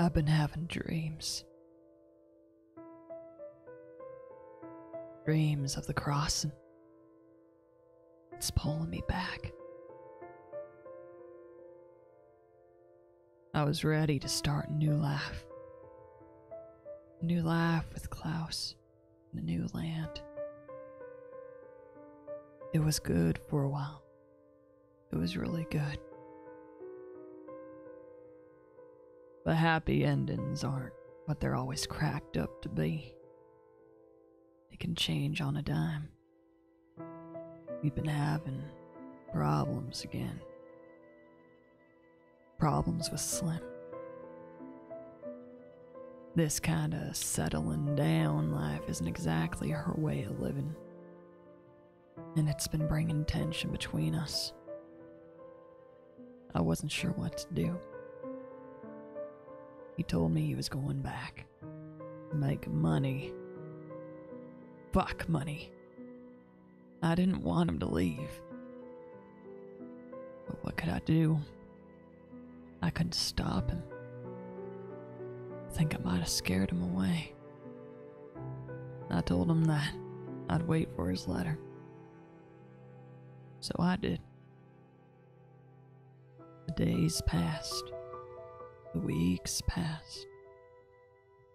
I've been having dreams. Dreams of the crossing. It's pulling me back. I was ready to start a new life. A new life with Klaus in a new land. It was good for a while. It was really good. But happy endings aren't what they're always cracked up to be. They can change on a dime. We've been having problems again. Problems with Slim. This kind of settling down life isn't exactly her way of living. And it's been bringing tension between us. I wasn't sure what to do. He told me he was going back. Make money. Fuck money. I didn't want him to leave. But what could I do? I couldn't stop him. I think I might have scared him away. I told him that I'd wait for his letter. So I did. The days passed. The weeks passed.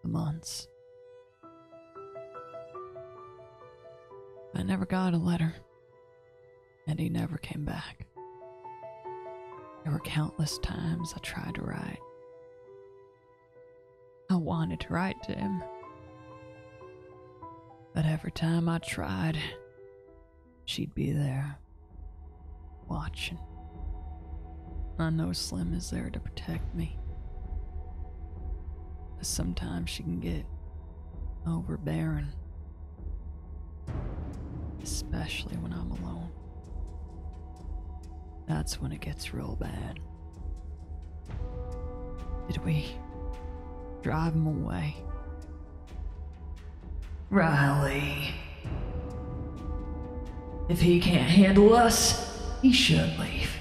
The months. I never got a letter, and he never came back. There were countless times I tried to write. I wanted to write to him. But every time I tried, she'd be there, watching. I know Slim is there to protect me. Sometimes she can get overbearing. Especially when I'm alone. That's when it gets real bad. Did we drive him away? Riley. If he can't handle us, he should leave.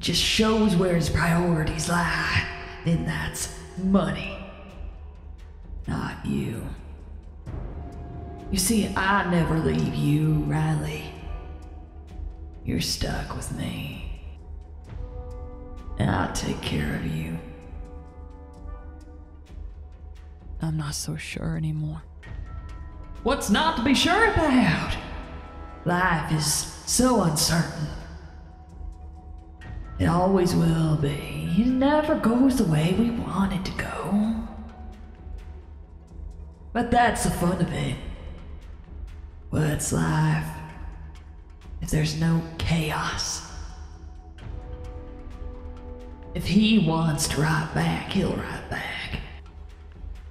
Just shows where his priorities lie, and that's money. Not you. You see, I never leave you, Riley. You're stuck with me. And I'll take care of you. I'm not so sure anymore. What's not to be sure about? Life is so uncertain. It always will be. It never goes the way we want it to go. But that's the fun of it. What's life if there's no chaos? If he wants to write back, he'll write back.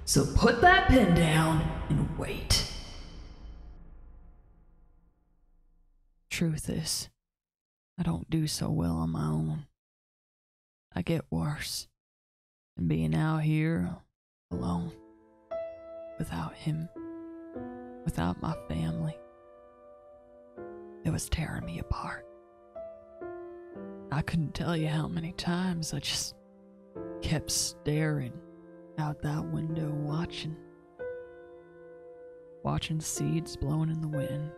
So put that pen down and wait. Truth is, I don't do so well on my own. I get worse. And being out here alone, without him, without my family, it was tearing me apart. I couldn't tell you how many times I just kept staring out that window, watching. Watching seeds blowing in the wind,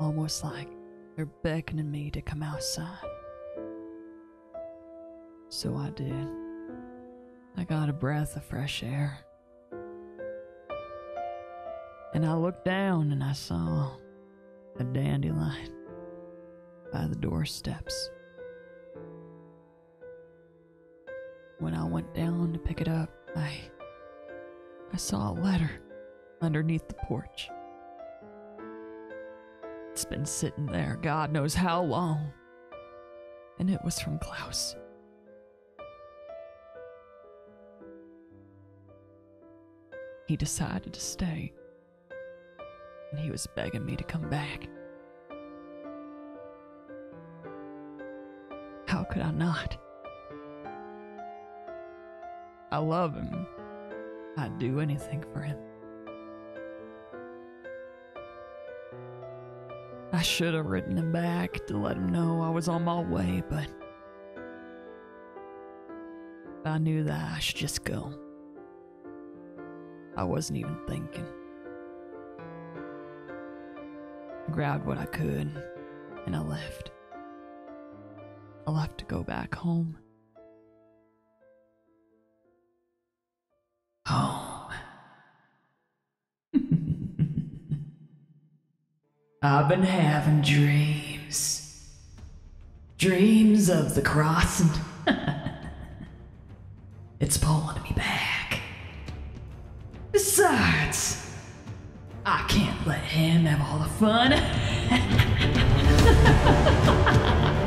almost like they're beckoning me to come outside. So I did. I got a breath of fresh air. And I looked down and I saw a dandelion by the doorsteps. When I went down to pick it up, I I saw a letter underneath the porch. It's been sitting there God knows how long. And it was from Klaus. He decided to stay. And he was begging me to come back. How could I not? I love him. I'd do anything for him. I should have written him back to let him know I was on my way, but I knew that I should just go. I wasn't even thinking. I grabbed what I could and I left. I left to go back home. Home. I've been having dreams. Dreams of the crossing. it's pulling me back. Besides, I can't let him have all the fun.